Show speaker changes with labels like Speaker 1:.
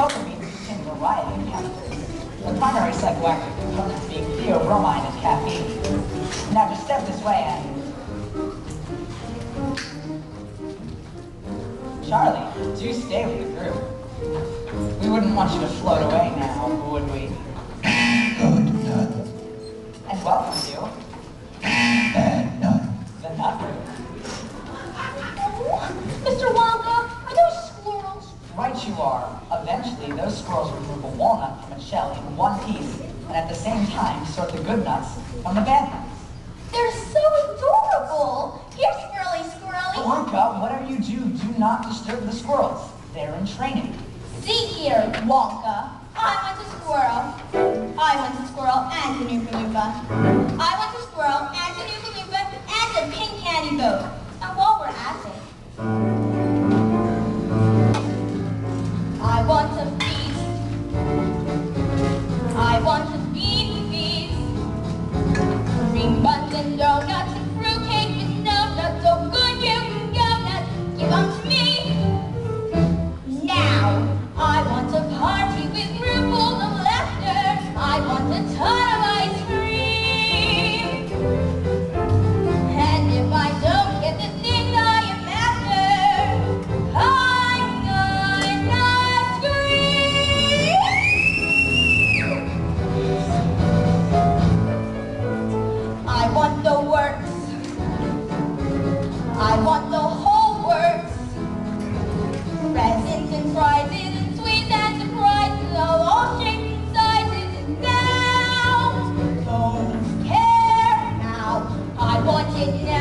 Speaker 1: dopamine containing variety of chemicals, the primary psychoactive components being theobromine and caffeine. Now just step this way, and. Charlie, do stay with the group. We wouldn't want you to float away now, would we? Good
Speaker 2: nut.
Speaker 1: And welcome you. And
Speaker 2: none.
Speaker 1: The nut room.
Speaker 3: Mr. Wonka, are those squirrels?
Speaker 1: Right you are. Eventually, those squirrels remove a walnut from its shell in one piece, and at the same time sort the good nuts from the bad nuts.
Speaker 3: They're so adorable. Here, squirrely, squirrely.
Speaker 1: Wonka, whatever you do, do not disturb the squirrels. They're in training.
Speaker 3: See here, Wonka. I want a squirrel. I want a squirrel and an Oompa Loompa. I want a squirrel and an Oompa Loompa and a pink candy boat. And while we're at it, I want the whole works. Presents and prizes and sweets and surprises of all shapes and sizes and sounds. Don't care now. I want it now.